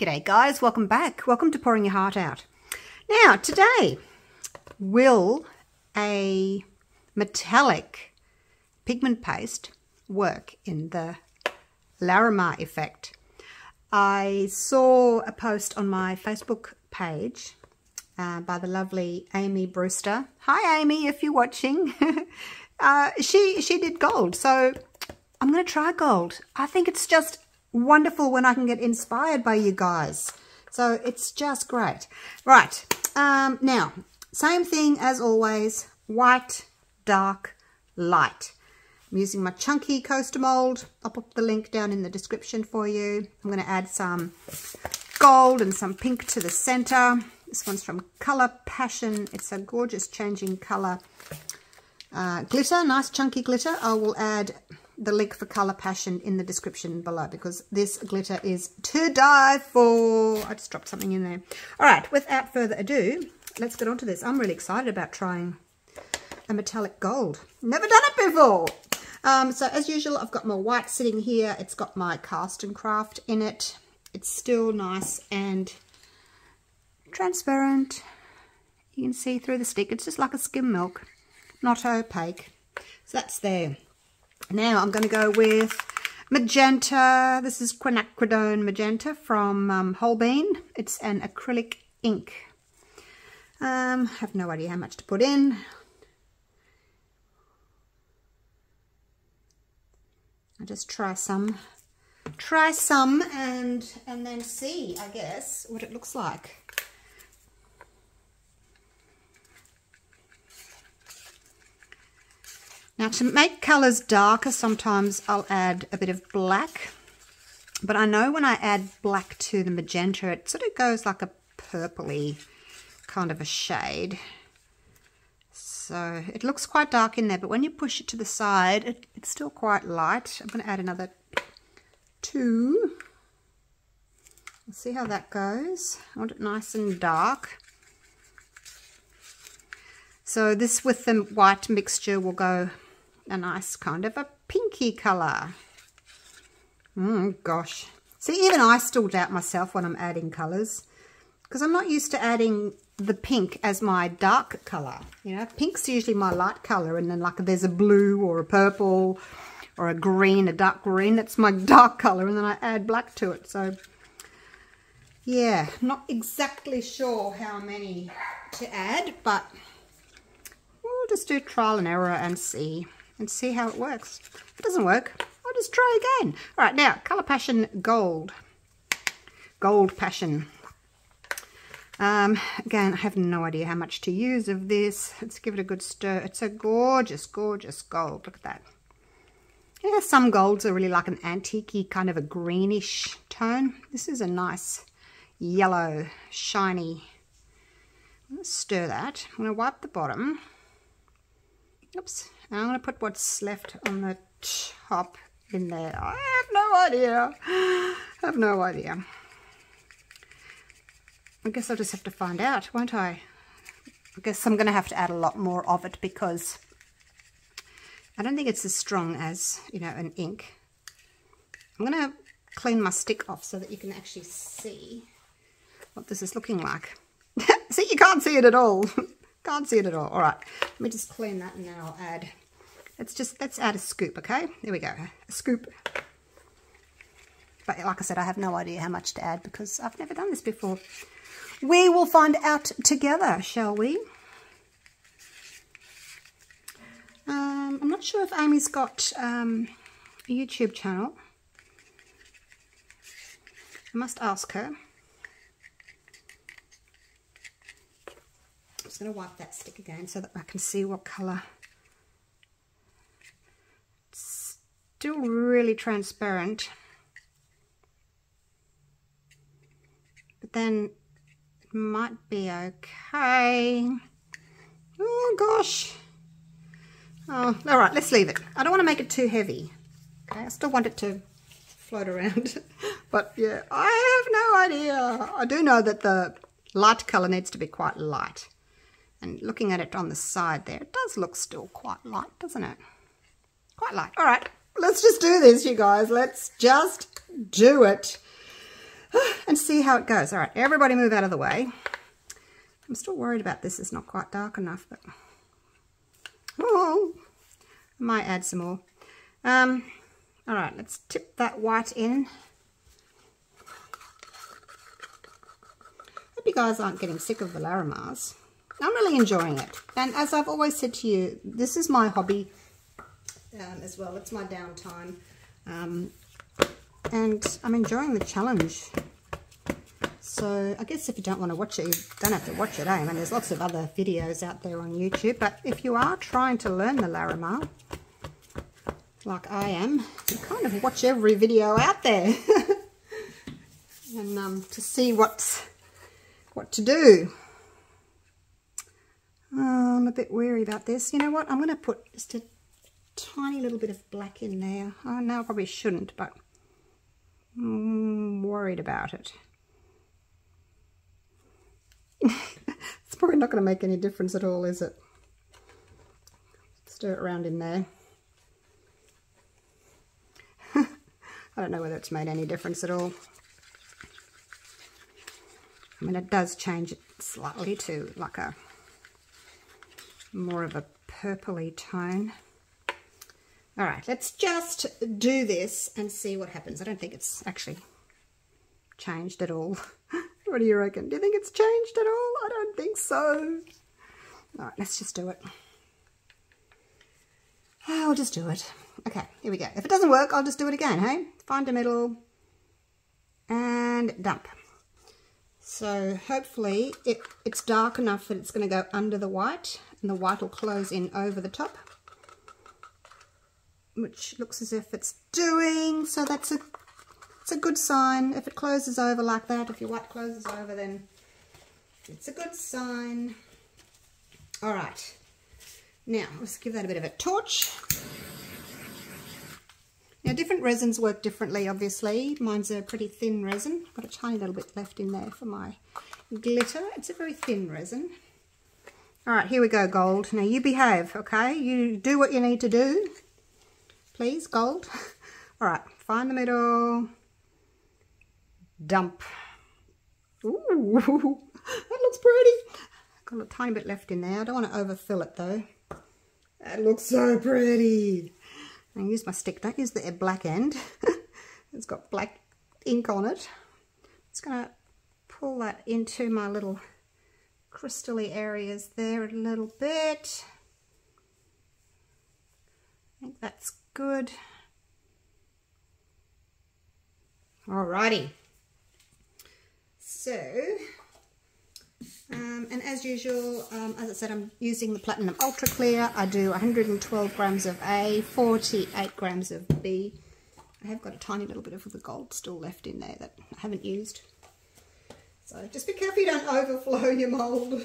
G'day guys, welcome back. Welcome to Pouring Your Heart Out. Now, today, will a metallic pigment paste work in the Larimar effect? I saw a post on my Facebook page uh, by the lovely Amy Brewster. Hi Amy, if you're watching. uh, she, she did gold, so I'm going to try gold. I think it's just wonderful when I can get inspired by you guys. So it's just great. Right, um, now, same thing as always, white, dark, light. I'm using my chunky coaster mold. I'll put the link down in the description for you. I'm going to add some gold and some pink to the center. This one's from Colour Passion. It's a gorgeous changing color uh, glitter, nice chunky glitter. I will add the link for Colour Passion in the description below because this glitter is to die for. I just dropped something in there. All right, without further ado, let's get on to this. I'm really excited about trying a metallic gold. Never done it before. Um, so as usual, I've got my white sitting here. It's got my Castin' Craft in it. It's still nice and transparent. You can see through the stick. It's just like a skim milk, not opaque. So that's there. Now I'm going to go with magenta. This is quinacridone magenta from um, Holbein. It's an acrylic ink. Um, have no idea how much to put in. I'll just try some, try some and, and then see, I guess, what it looks like. Now to make colours darker, sometimes I'll add a bit of black. But I know when I add black to the magenta, it sort of goes like a purpley kind of a shade. So it looks quite dark in there, but when you push it to the side, it, it's still quite light. I'm going to add another two. See how that goes. I want it nice and dark. So this with the white mixture will go a nice kind of a pinky colour. Oh gosh. See, even I still doubt myself when I'm adding colours because I'm not used to adding the pink as my dark colour. You know, pink's usually my light colour and then like there's a blue or a purple or a green, a dark green, that's my dark colour and then I add black to it. So, yeah, not exactly sure how many to add, but we'll just do trial and error and see and see how it works. If it doesn't work, I'll just try again. All right, now, Colour Passion Gold. Gold Passion. Um, again, I have no idea how much to use of this. Let's give it a good stir. It's a gorgeous, gorgeous gold. Look at that. Yeah, some golds are really like an antique kind of a greenish tone. This is a nice yellow, shiny. Let's stir that. I'm going to wipe the bottom. Oops. I'm going to put what's left on the top in there. I have no idea. I have no idea. I guess I'll just have to find out, won't I? I guess I'm going to have to add a lot more of it because I don't think it's as strong as, you know, an ink. I'm going to clean my stick off so that you can actually see what this is looking like. see, you can't see it at all. can't see it at all. All right, let me just clean that and then I'll add Let's just, let's add a scoop, okay? There we go, a scoop. But like I said, I have no idea how much to add because I've never done this before. We will find out together, shall we? Um, I'm not sure if Amy's got um, a YouTube channel. I must ask her. I'm just going to wipe that stick again so that I can see what colour still really transparent. But then it might be okay. Oh gosh. Oh, all right, let's leave it. I don't want to make it too heavy. Okay, I still want it to float around. but yeah, I have no idea. I do know that the light colour needs to be quite light. And looking at it on the side there, it does look still quite light, doesn't it? Quite light. All right, let's just do this, you guys. Let's just do it. and see how it goes. All right, everybody move out of the way. I'm still worried about this. It's not quite dark enough, but oh, I might add some more. Um, all right, let's tip that white in. Hope you guys aren't getting sick of the Larimars. I'm really enjoying it. And as I've always said to you, this is my hobby um, as well. It's my downtime. Um, and I'm enjoying the challenge. So I guess if you don't want to watch it, you don't have to watch it, eh? I mean, there's lots of other videos out there on YouTube. But if you are trying to learn the Larimar, like I am, you kind of watch every video out there. and um, to see what's, what to do. Oh, I'm a bit weary about this. You know what? I'm going to put just a tiny little bit of black in there. Oh, no, I probably shouldn't, but I'm worried about it. it's probably not going to make any difference at all, is it? Stir it around in there. I don't know whether it's made any difference at all. I mean, it does change it slightly to like a more of a purpley tone. All right, let's just do this and see what happens. I don't think it's actually changed at all. what do you reckon? Do you think it's changed at all? I don't think so. All right, let's just do it. Ah, I'll just do it. Okay, here we go. If it doesn't work, I'll just do it again, hey? Find a middle and dump. So hopefully it, it's dark enough that it's going to go under the white and the white will close in over the top which looks as if it's doing so that's a it's a good sign. If it closes over like that if your white closes over then it's a good sign. All right. Now let's give that a bit of a torch. Now different resins work differently obviously. Mine's a pretty thin resin. I've got a tiny little bit left in there for my glitter. It's a very thin resin. All right, here we go, gold. Now you behave, okay? You do what you need to do. Please, gold. All right, find the middle. Dump. Ooh, that looks pretty. Got a tiny bit left in there. I don't want to overfill it though. That looks so pretty. I use my stick. Don't use the black end. it's got black ink on it. Just going to pull that into my little crystally areas there a little bit. I think that's good. Alrighty. So, um, and as usual, um, as I said, I'm using the Platinum Ultra Clear. I do 112 grams of A, 48 grams of B. I have got a tiny little bit of the gold still left in there that I haven't used. So just be careful you don't overflow your mould.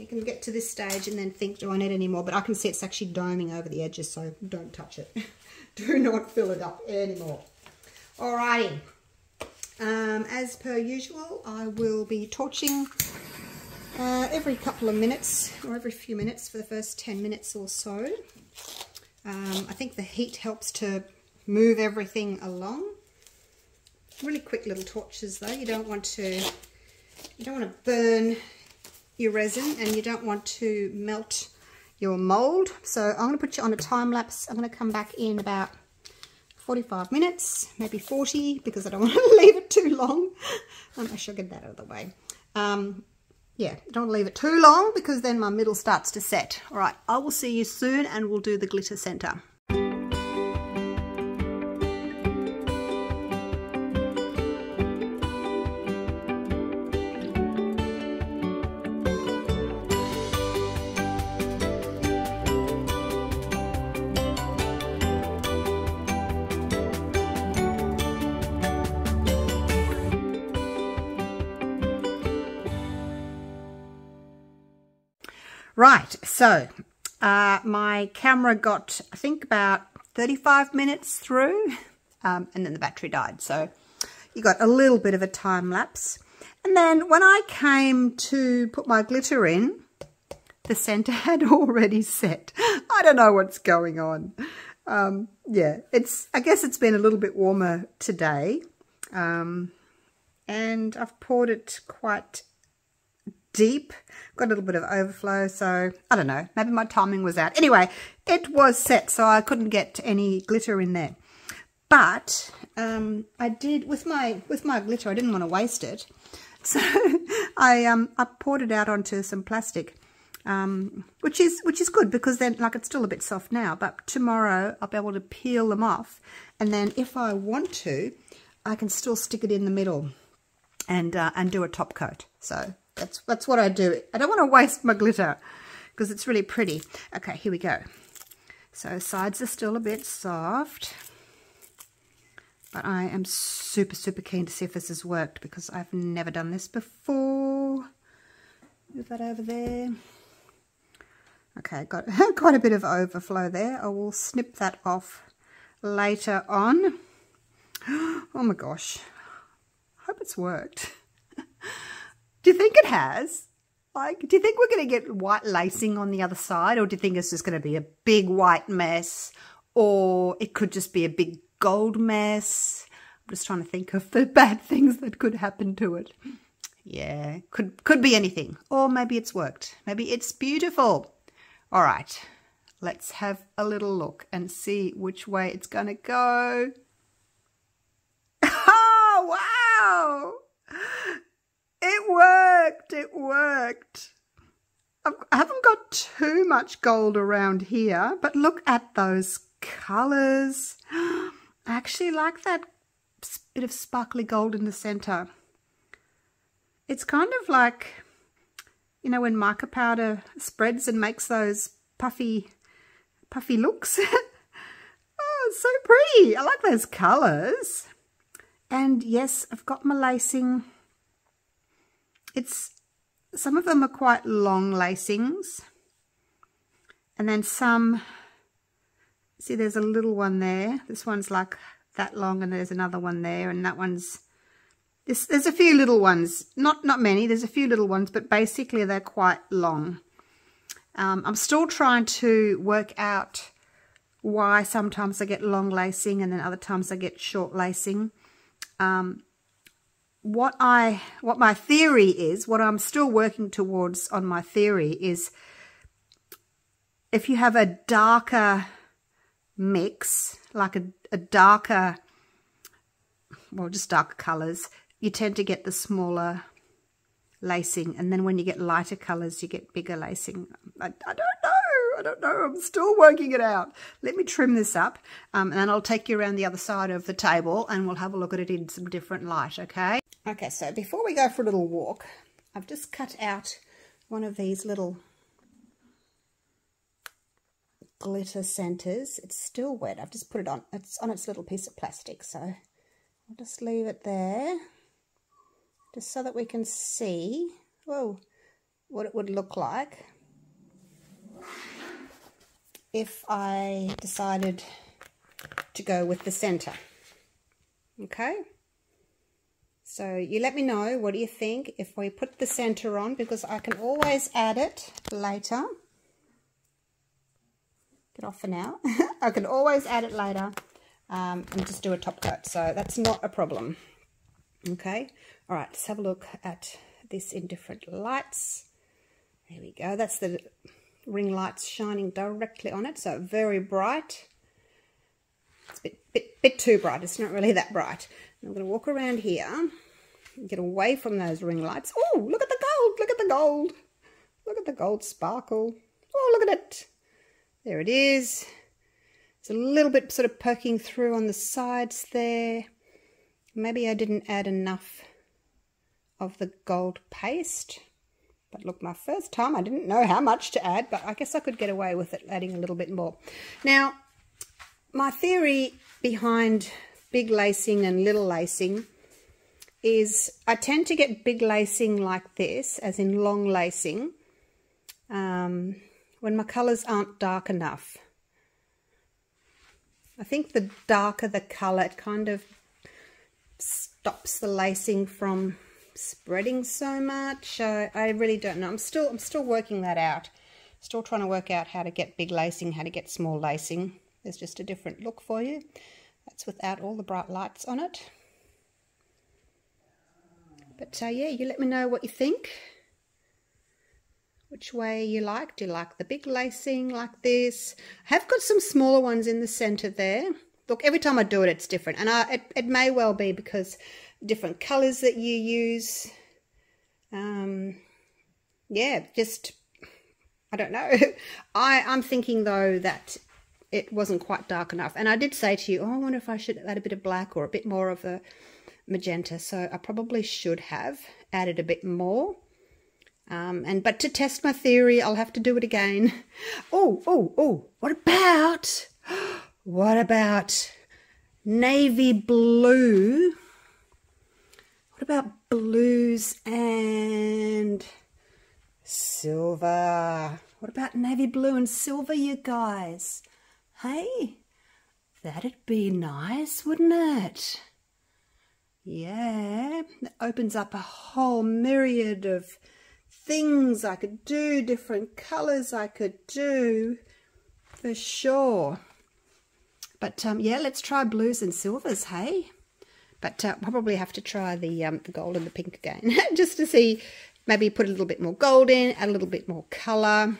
You can get to this stage and then think, do I need any more? But I can see it's actually doming over the edges, so don't touch it. do not fill it up anymore. Alrighty. Um, as per usual, I will be torching uh, every couple of minutes or every few minutes for the first 10 minutes or so. Um, I think the heat helps to move everything along. Really quick little torches though. You don't want to you don't want to burn your resin and you don't want to melt your mold. So I'm going to put you on a time lapse. I'm going to come back in about 45 minutes, maybe 40 because I don't want to leave it too long. Um, I should get that out of the way. Um, yeah, don't leave it too long because then my middle starts to set. All right, I will see you soon and we'll do the glitter center. So uh, my camera got, I think, about 35 minutes through, um, and then the battery died. So you got a little bit of a time lapse. And then when I came to put my glitter in, the center had already set. I don't know what's going on. Um, yeah, it's. I guess it's been a little bit warmer today. Um, and I've poured it quite deep. Got a little bit of overflow, so I don't know. Maybe my timing was out. Anyway, it was set, so I couldn't get any glitter in there. But um, I did with my with my glitter. I didn't want to waste it, so I um I poured it out onto some plastic, um, which is which is good because then like it's still a bit soft now. But tomorrow I'll be able to peel them off, and then if I want to, I can still stick it in the middle, and uh, and do a top coat. So that's that's what I do. I don't want to waste my glitter because it's really pretty. Okay, here we go. So sides are still a bit soft. But I am super, super keen to see if this has worked because I've never done this before. Move that over there. Okay, got quite a bit of overflow there. I will snip that off later on. Oh my gosh. I hope it's worked. Do you think it has? Like, do you think we're going to get white lacing on the other side? Or do you think it's just going to be a big white mess? Or it could just be a big gold mess. I'm just trying to think of the bad things that could happen to it. Yeah, could could be anything. Or maybe it's worked. Maybe it's beautiful. All right, let's have a little look and see which way it's going to go. Oh, wow! It worked, it worked. I haven't got too much gold around here, but look at those colours. I actually like that bit of sparkly gold in the center. It's kind of like, you know, when mica powder spreads and makes those puffy, puffy looks. oh, it's so pretty. I like those colors. And yes, I've got my lacing. It's, some of them are quite long lacings. And then some See, there's a little one there. This one's like that long and there's another one there and that one's... This, there's a few little ones. Not, not many. There's a few little ones, but basically they're quite long. Um, I'm still trying to work out why sometimes I get long lacing and then other times I get short lacing. Um, what I what my theory is, what I'm still working towards on my theory is if you have a darker mix, like a, a darker, well, just darker colours, you tend to get the smaller lacing. And then when you get lighter colours, you get bigger lacing. I, I don't know. I don't know. I'm still working it out. Let me trim this up um, and I'll take you around the other side of the table and we'll have a look at it in some different light, okay? Okay, so before we go for a little walk, I've just cut out one of these little glitter centers. It's still wet. I've just put it on. It's on its little piece of plastic. So I'll just leave it there. Just so that we can see whoa, what it would look like if I decided to go with the center. Okay. So you let me know, what do you think if we put the center on because I can always add it later Get off for now. I can always add it later um, and just do a top coat. So that's not a problem. Okay. All right. Let's have a look at this in different lights. There we go. That's the ring lights shining directly on it. So very bright. It's a bit, bit, bit too bright. It's not really that bright. I'm going to walk around here and get away from those ring lights. Oh, look at the gold. Look at the gold. Look at the gold sparkle. Oh, look at it. There it is. It's a little bit sort of poking through on the sides there. Maybe I didn't add enough of the gold paste. But look, my first time, I didn't know how much to add, but I guess I could get away with it, adding a little bit more. Now, my theory behind big lacing and little lacing is I tend to get big lacing like this, as in long lacing. Um, when my colours aren't dark enough. I think the darker the colour, it kind of stops the lacing from spreading so much. Uh, I really don't know. I'm still I'm still working that out. Still trying to work out how to get big lacing, how to get small lacing. There's just a different look for you. That's without all the bright lights on it. But uh, yeah, you let me know what you think. Which way you like. Do you like the big lacing like this? I have got some smaller ones in the centre there. Look, every time I do it, it's different. And I, it, it may well be because different colours that you use. Um, yeah, just, I don't know. I, I'm thinking, though, that it wasn't quite dark enough. And I did say to you, oh, I wonder if I should add a bit of black or a bit more of a magenta. So I probably should have added a bit more. Um, and But to test my theory, I'll have to do it again. Oh, oh, oh, what about, what about navy blue? What about blues and silver? What about navy blue and silver, you guys? Hey, that'd be nice, wouldn't it? Yeah, it opens up a whole myriad of things I could do, different colours I could do, for sure. But um, yeah, let's try blues and silvers, hey? But uh, probably have to try the, um, the gold and the pink again, just to see, maybe put a little bit more gold in, add a little bit more colour.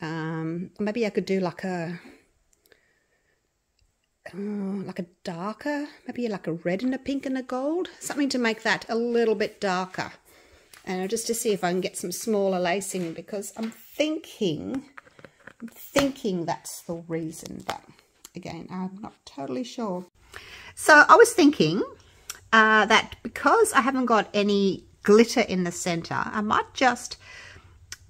Um, maybe I could do like a uh, like a darker, maybe like a red and a pink and a gold, something to make that a little bit darker. And just to see if I can get some smaller lacing because I'm thinking, I'm thinking that's the reason, but again, I'm not totally sure. So I was thinking uh, that because I haven't got any glitter in the center, I might just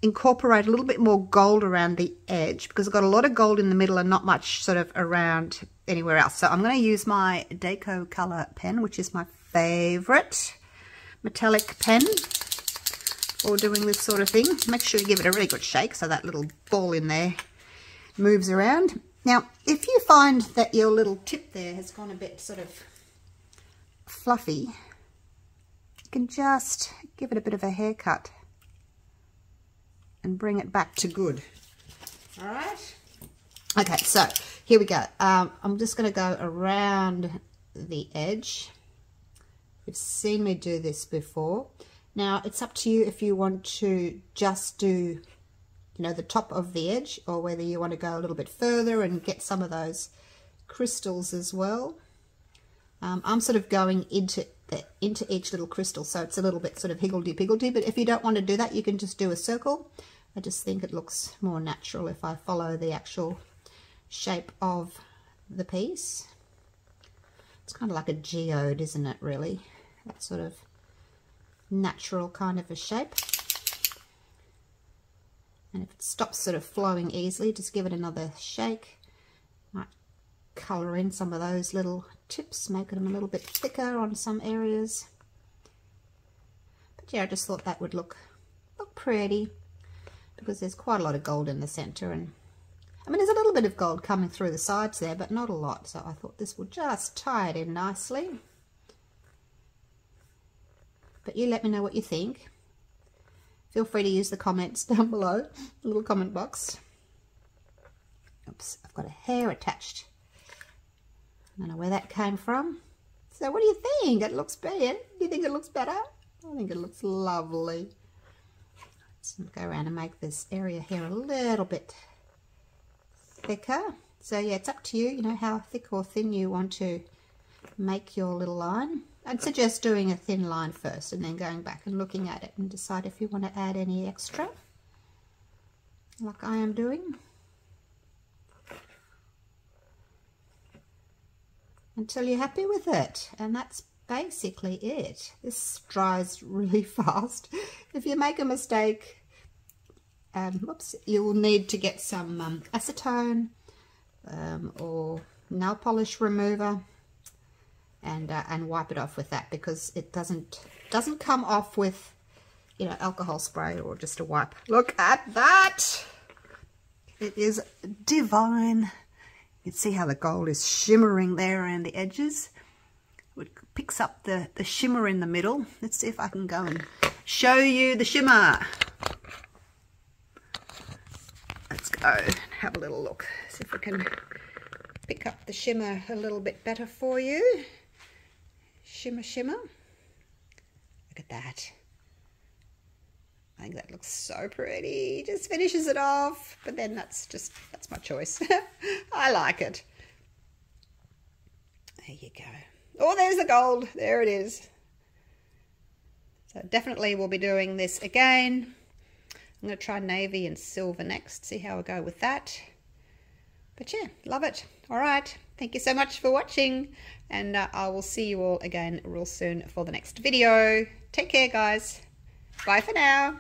incorporate a little bit more gold around the edge because I've got a lot of gold in the middle and not much sort of around anywhere else. So I'm going to use my Deco Color pen, which is my favorite metallic pen for doing this sort of thing. Make sure you give it a really good shake so that little ball in there moves around. Now, if you find that your little tip there has gone a bit sort of fluffy, you can just give it a bit of a haircut and bring it back to good. All right. Okay, so here we go. Um, I'm just going to go around the edge. You've seen me do this before. Now, it's up to you if you want to just do, you know, the top of the edge or whether you want to go a little bit further and get some of those crystals as well. Um, I'm sort of going into the, into each little crystal, so it's a little bit sort of higgledy-piggledy, but if you don't want to do that, you can just do a circle I just think it looks more natural if I follow the actual shape of the piece. It's kind of like a geode, isn't it, really? That sort of natural kind of a shape. And if it stops sort of flowing easily, just give it another shake. Might colour in some of those little tips, making them a little bit thicker on some areas. But yeah, I just thought that would look, look pretty because there's quite a lot of gold in the center and I mean there's a little bit of gold coming through the sides there but not a lot so I thought this would just tie it in nicely but you let me know what you think feel free to use the comments down below the little comment box. Oops I've got a hair attached. I don't know where that came from. So what do you think? It looks bad. Do you think it looks better? I think it looks lovely. Let's go around and make this area here a little bit thicker. So yeah, it's up to you, you know, how thick or thin you want to make your little line. I'd suggest doing a thin line first and then going back and looking at it and decide if you want to add any extra, like I am doing. Until you're happy with it. And that's basically it. This dries really fast. If you make a mistake, um, whoops, you will need to get some um, acetone um, or nail polish remover and uh, and wipe it off with that because it doesn't doesn't come off with you know alcohol spray or just a wipe. Look at that! It is divine. You can see how the gold is shimmering there around the edges it picks up the, the shimmer in the middle. Let's see if I can go and show you the shimmer. Let's go and have a little look. See if we can pick up the shimmer a little bit better for you. Shimmer, shimmer. Look at that. I think that looks so pretty. Just finishes it off. But then that's just, that's my choice. I like it. There you go. Oh, there's the gold. There it is. So definitely we'll be doing this again. I'm going to try navy and silver next. See how I go with that. But yeah, love it. All right. Thank you so much for watching. And uh, I will see you all again real soon for the next video. Take care, guys. Bye for now.